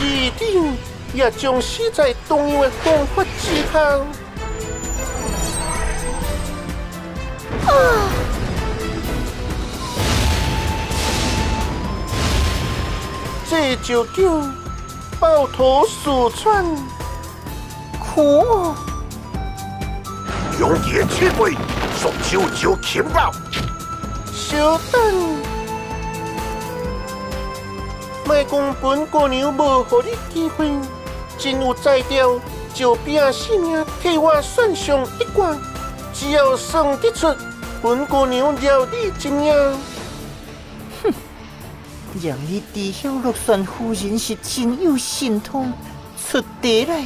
一定也将死在同样的方法之下。啊！这就叫抱头鼠窜，苦！永夜七鬼，双手就擒报。小等，卖讲本姑娘无给你机会，真有才调，就拼性命替我算上一卦。只要算得出，本姑娘饶你一命。哼，让你知晓陆山夫人是真有神通，出地来。